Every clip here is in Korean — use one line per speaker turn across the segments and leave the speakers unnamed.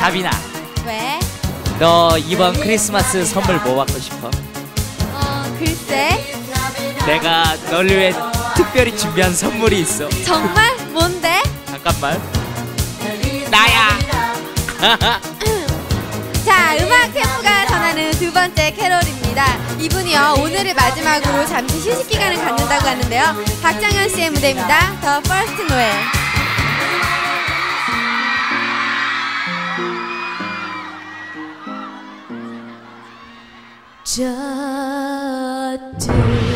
다빈아
왜?
너 이번 크리스마스 선물 뭐 받고 싶어?
어, 글쎄.
내가 너를 위해 특별히 준비한 선물이 있어
정말? 뭔데?
잠깐만 나야
자, 음악 캠프가 전하는 두 번째 캐롤입니다. 이분이요, 오늘을 마지막으로 잠시 휴식 기간을 갖는다고 하는데요. 박정현 씨의 무대입니다. The First Noel.
저뜻 Just do.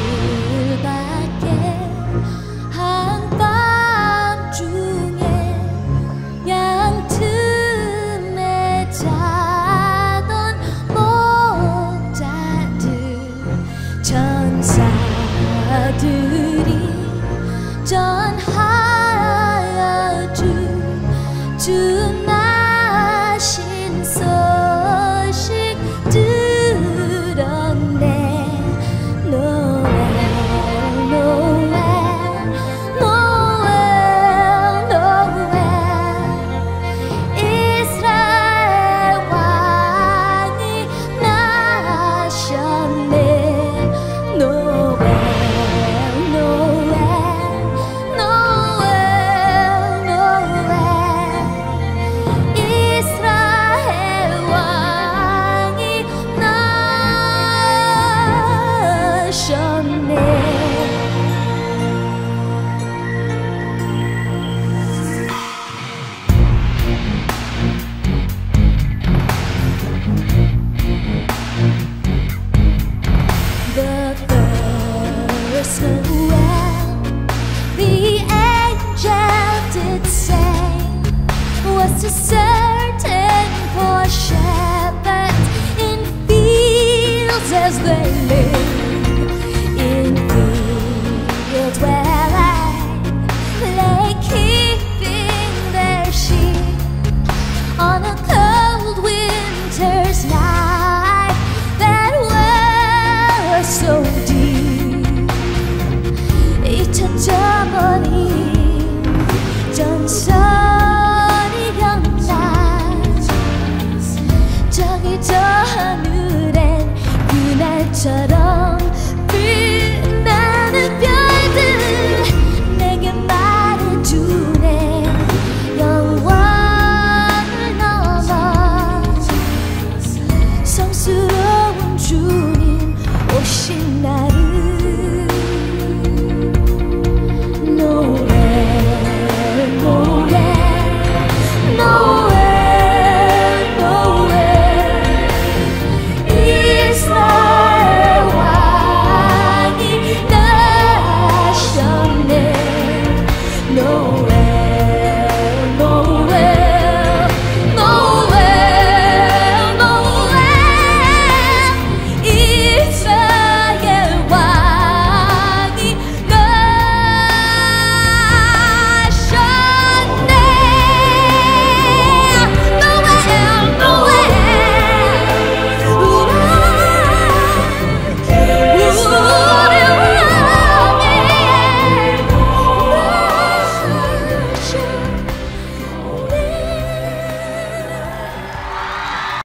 On a